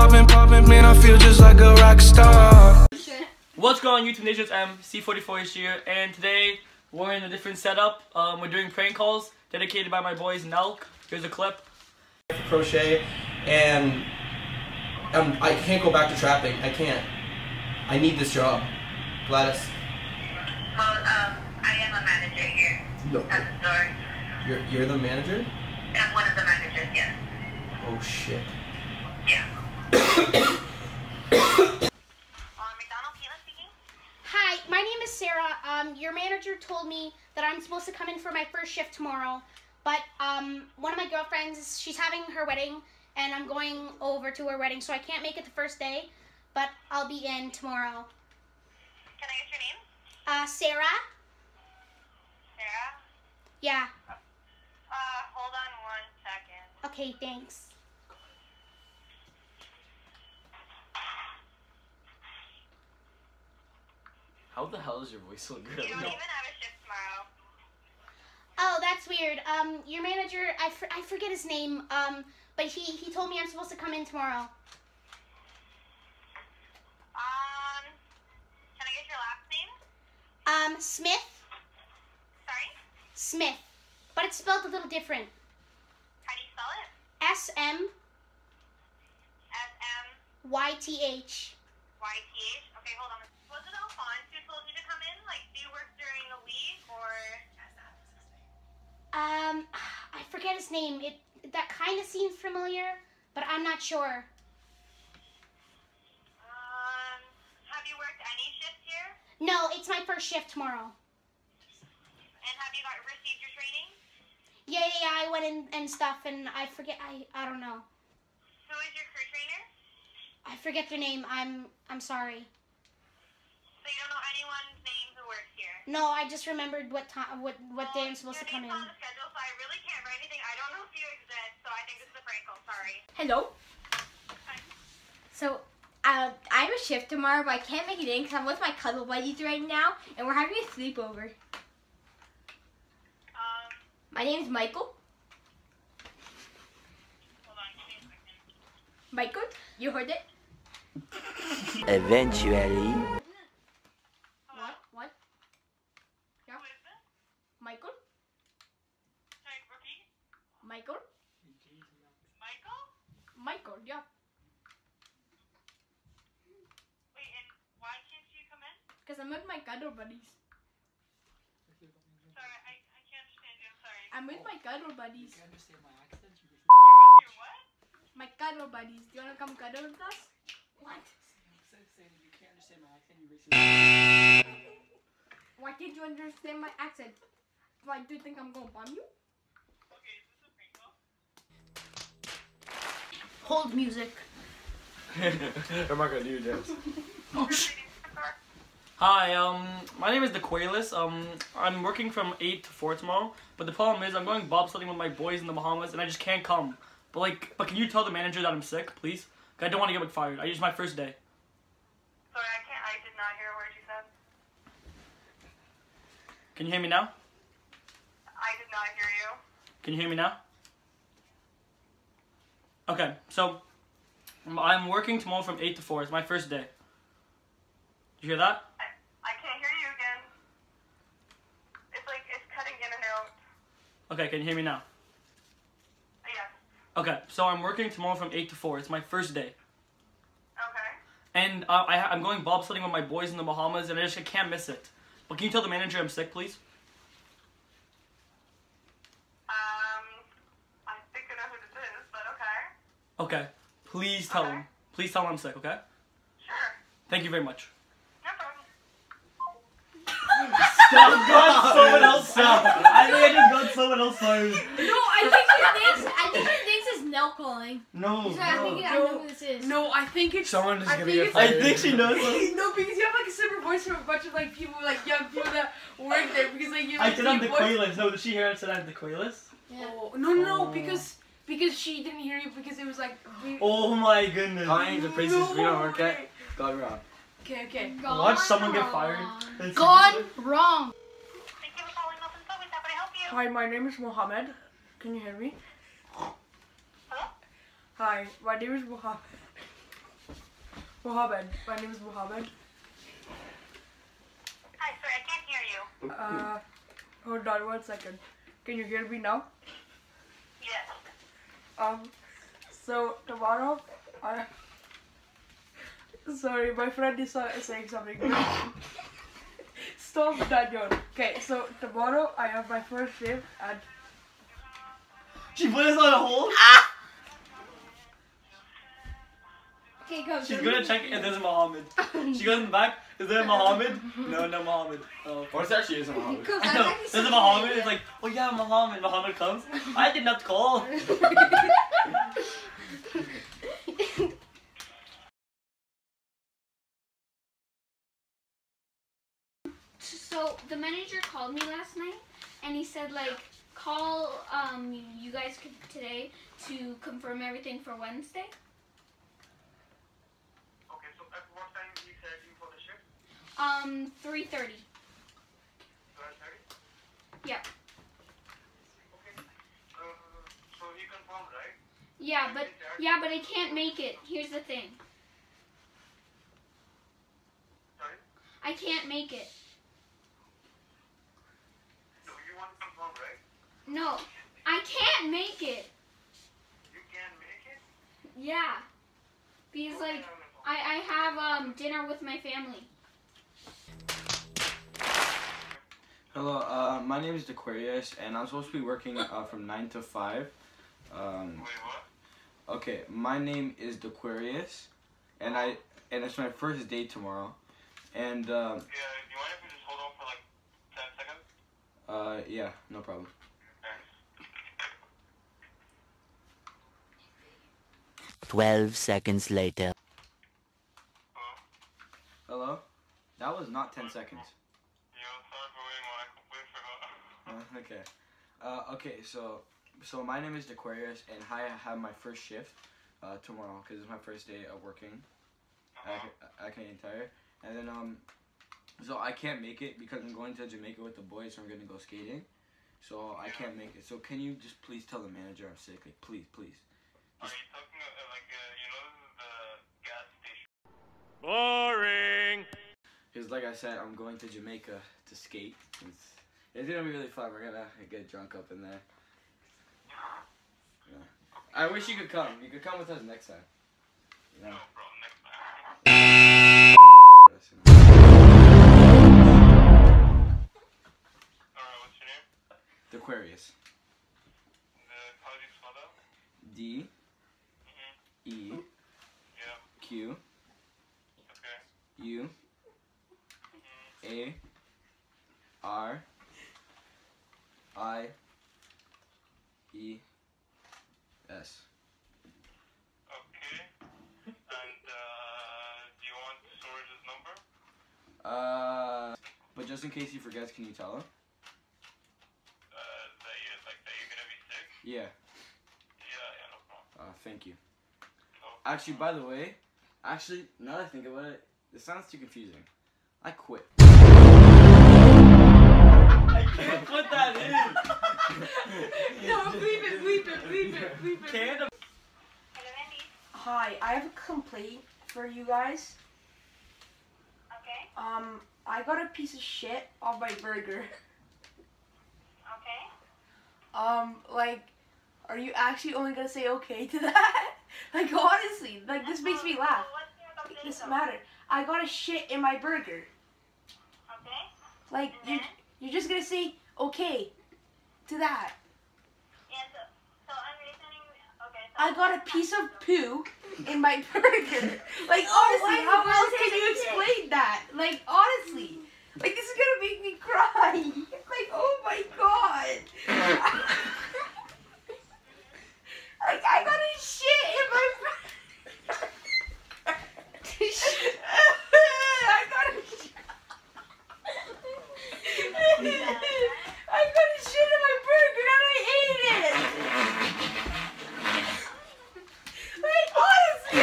poppin', poppin', man, I feel just like a rock star. What's going on YouTube Nation? It's M, C44 is here, and today we're in a different setup. Um, we're doing prank calls dedicated by my boys Nelk. Here's a clip. crochet and um, I can't go back to trapping. I can't. I need this job. Gladys. Well, um, I am a manager here No. at the store. You're, you're the manager? I'm one of the managers, yes. Oh shit. Yeah. Speaking. Hi, my name is Sarah. Um, your manager told me that I'm supposed to come in for my first shift tomorrow, but um, one of my girlfriends, she's having her wedding, and I'm going over to her wedding, so I can't make it the first day, but I'll be in tomorrow. Can I get your name? Uh, Sarah? Sarah. Yeah. Uh, hold on one second. Okay, thanks. How the hell is your voice so good? You don't even have a shift tomorrow. Oh, that's weird. Um, your manager, I, for, I forget his name, um, but he, he told me I'm supposed to come in tomorrow. Um, can I get your last name? Um, Smith? Sorry? Smith. But it's spelled a little different. How do you spell it? S M S-M-Y-T-H. Y T H. Okay, hold on. Was it Alphonse who told you to come in? Like, do you work during the week, or... Um, I forget his name. It that kind of seems familiar, but I'm not sure. Um, have you worked any shifts here? No, it's my first shift tomorrow. And have you got received your training? Yeah, yeah, yeah. I went in and stuff, and I forget. I I don't know. Who is your crew trainer? I forget their name. I'm I'm sorry. So you don't know anyone's name who works here? No, I just remembered what time, what what day I'm supposed to Your come in. name's on the schedule, so I really can't write anything. I don't know if you exist, so I think this is a prank call. Sorry. Hello. So, uh, I have a shift tomorrow, but I can't make it in because I'm with my cuddle buddies right now, and we're having a sleepover. Um, My name's Michael. hold on, give me a second. Michael, you heard it? Eventually. What? What? Who is this? Michael? Sorry, repeat. Michael? Michael? Michael, yeah. Wait, and why can't you come in? Because I'm with my cuddle buddies. Sorry, I, I can't understand you. I'm sorry. I'm with my cuddle buddies. You understand my accent? You're with your what? My cuddle buddies. Do you want to come cuddle with us? What? Why can't you understand my accent? Why do you think I'm gonna bomb you? Okay, is a prank call? Hold music. I'm not gonna do this. Oh, shit. Hi, um, my name is the DeQualis. Um, I'm working from 8 to 4 tomorrow, but the problem is I'm going bobsledding with my boys in the Bahamas, and I just can't come. But like, but can you tell the manager that I'm sick, please? I don't want to get fired. I just my first day. Sorry, I can't. I did not hear a word you said. Can you hear me now? I did not hear you. Can you hear me now? Okay, so I'm working tomorrow from 8 to 4. It's my first day. Did you hear that? I, I can't hear you again. It's like it's cutting in and out. Okay, can you hear me now? Yes. Okay, so I'm working tomorrow from 8 to 4. It's my first day. Okay. And uh, I, I'm going bobsledding with my boys in the Bahamas, and I just I can't miss it. But can you tell the manager I'm sick, please? Um, I think I know who this is, but okay. Okay. Please tell Okay. him. Please tell him I'm sick, okay? Sure. Thank you very much. No problem. Stop, God, someone else stop. I think I just got someone else. No, I think she thinks. I think she thinks it's Nell calling. No, So I think I know who this is. No, I think it's. Someone is I gonna think get fired. I think she knows. no, because you have like a separate voice from a bunch of like people, like young people that work there. Because like you. I Like, said I'm the your voice- Quaaludes. No, did she hear I said I'm the Quaaludes? Yeah. Oh, no, no, no, Oh. because because she didn't hear you because it was like. we- Oh my goodness. Fine, the places we don't work at. way. Got wrong. Okay, okay. Watch someone get fired. That's- Gone wrong. Thank you for calling How can I help you? Hi, my name is Mohammed. Can you hear me? Hello? Hi, my name is Mohammed. Mohammed. My name is Mohammed. Hi, sorry, I can't hear you. Uh, hold on one second. Can you hear me now? Yes. Um, so tomorrow, I. Sorry, my friend is uh, saying something. Stop that, John. Okay, so tomorrow I have my first shift and She put us on a hold. Okay, go. She's gonna check if there's a Muhammad. She goes in the back. Is there a Muhammad? No, no Muhammad. Oh. Or it actually is a Muhammad. Cool, I that's know. actually There's a so Muhammad. It's like, oh yeah, Muhammad. Muhammad comes. I did not call. So the manager called me last night, and he said like call um you guys today to confirm everything for Wednesday. Okay, so at what time he said you for the shift? Um, three thirty. 12:30? Yep. Okay. Uh, so he confirmed, right? Yeah, but yeah, but I can't make it. Here's the thing. Sorry? I can't make it. So you want to confirm, right? No, I can't make it. You can't make it? Yeah, because like I I have um dinner with my family. Hello, uh, my name is Aquarius, and I'm supposed to be working uh, from 9 to 5. Um, Wait, what? okay, my name is Aquarius, and I and it's my first day tomorrow. And, um, Yeah, do you mind if we just hold on for like 10 seconds? uh, yeah, no problem. Twelve seconds later. Hello? That was not 10 seconds. Yeah, sorry for waiting, I completely forgot. Uh, okay. Uh, okay, so so my name is Aquarius, and I have my first shift uh, tomorrow because it's my first day of working at, at Canadian Tire. And then um, so I can't make it because I'm going to Jamaica with the boys, so I'm gonna go skating. So I can't make it. So can you just please tell the manager I'm sick? Like please, please. Are you talking uh, like, uh, you know, the gas station? Boring. Because like I said, I'm going to Jamaica to skate. It's, it's gonna be really fun. We're gonna get drunk up in there. Yeah. I wish you could come. You could come with us next time. The Aquarius. The? D Mm-hmm. E Yeah, Q okay. U A R I E S. Okay. And, uh, do you want Storage's number? Uh, but just in case he forgets, can you tell him? Uh, that you, like, that you're gonna be sick? Yeah. Yeah, yeah, no problem. Uh, thank you. No Actually, by the way, actually, now that I think about it, this sounds too confusing. I quit. Put that in. no, bleep it, bleep it, bleep it, bleep it. Andy. Hi, I have a complaint for you guys. Okay, Um, I got a piece of shit on my burger. okay. Um, like, are you actually only gonna say okay to that? like, honestly, like this makes me laugh. So what's your Like, complaint? doesn't matter. I got a shit in my burger. Okay. Like, you, you're just gonna say okay to that. Yeah, so, so I'm. Okay, so I got a piece of poo in my burger. Like, honestly, why how else can you that? explain that? Like, honestly. Like, this is gonna make me cry. Like, oh my god. like, I got a shit in my burger. I got a shit. I got a shit in my burger and I ate it. Like, honestly.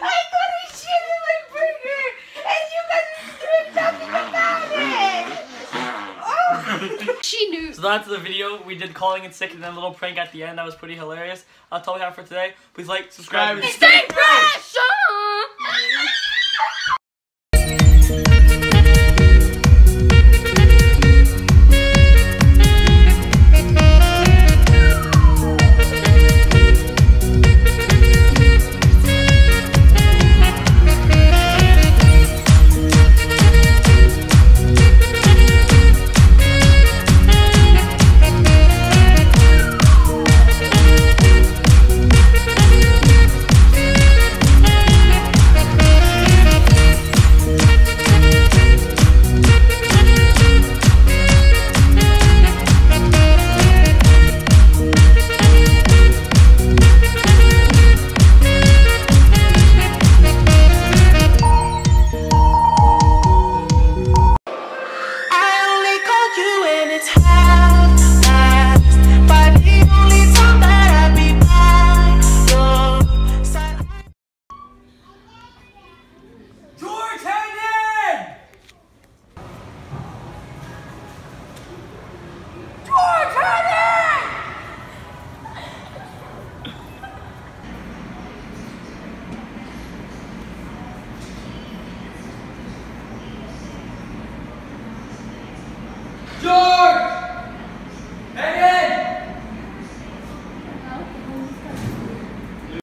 I got a shit in my burger and you guys are doing nothing about it. Oh She knew. So that's the video. We did calling in sick and then a little prank at the end. That was pretty hilarious. That's all we have for today. Please like, subscribe, and Subscribe. stay fresh.